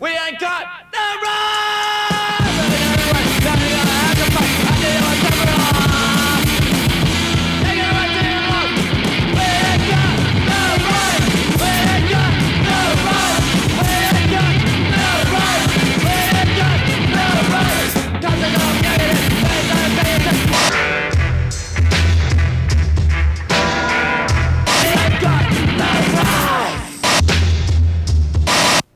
We ain't got